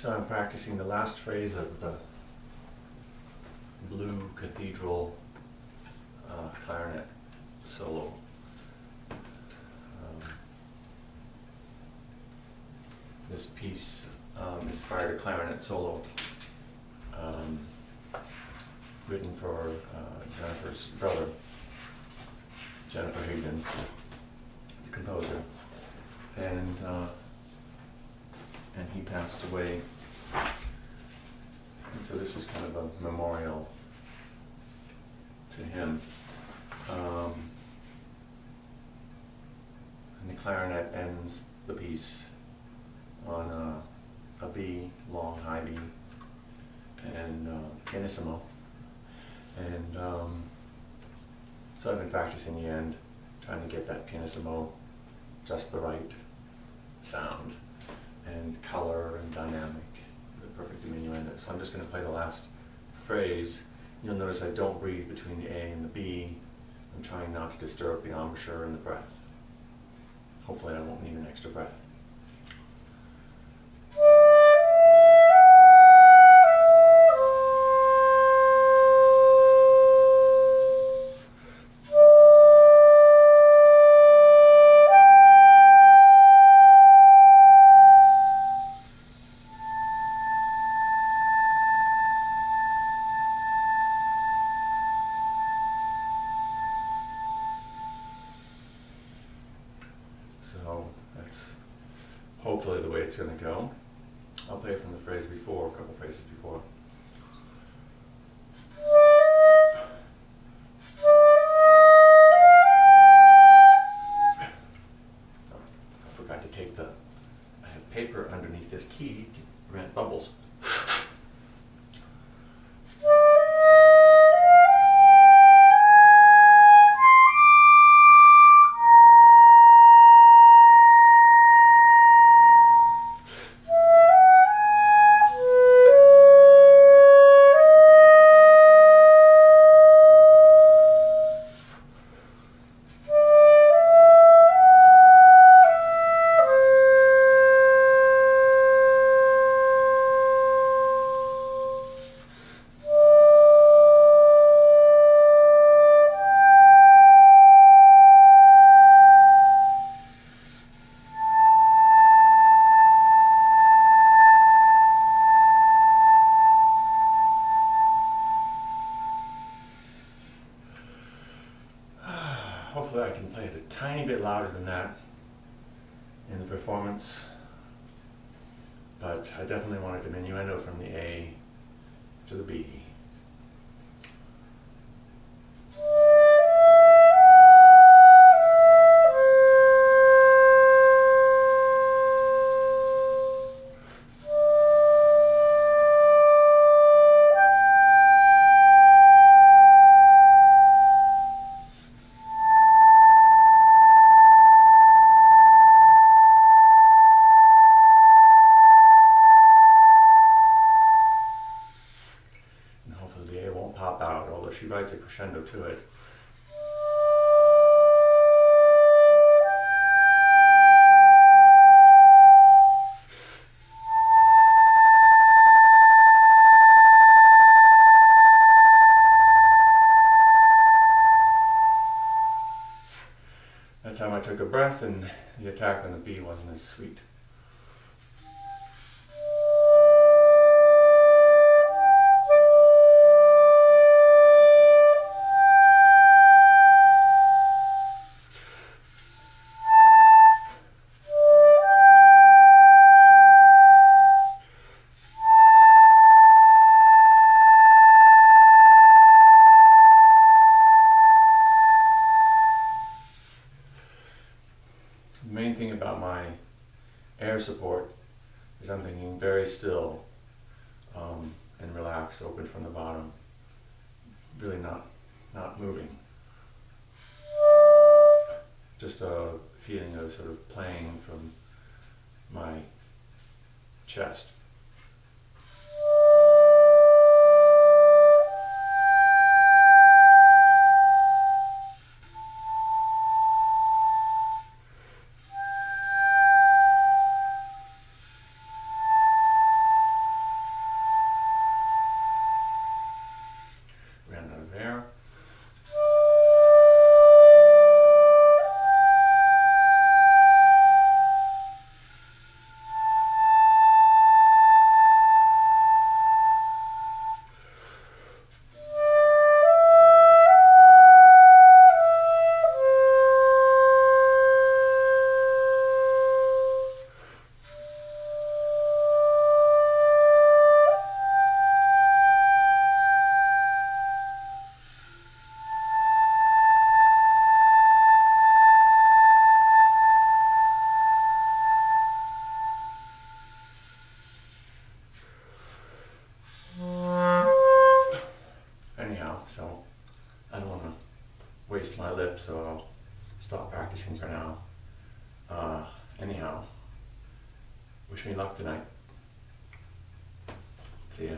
So I'm practicing the last phrase of the Blue Cathedral uh, clarinet solo. Um, this piece um, inspired a clarinet solo um, written for uh, Jennifer's brother, Jennifer Higdon, the composer, and uh, and he passed away. And so this is kind of a memorial to him. Um, and the clarinet ends the piece on a, a B, long high B, and uh, pianissimo. And um, so I've been practicing the end, trying to get that pianissimo just the right sound and color and dynamic, the perfect diminuendo. So I'm just going to play the last phrase. You'll notice I don't breathe between the A and the B. I'm trying not to disturb the embouchure and the breath. Hopefully I won't need an extra breath. That's hopefully the way it's going to go. I'll play from the phrase before, a couple phrases before. Hopefully I can play it a tiny bit louder than that in the performance. But I definitely want a diminuendo from the A to the B. writes a crescendo to it. That time I took a breath and the attack on the B wasn't as sweet. Air support is I'm thinking very still um, and relaxed, open from the bottom, really not not moving. Just a feeling of sort of playing from my chest. To my lips, so I'll stop practicing for now. Uh, anyhow, wish me luck tonight. See ya.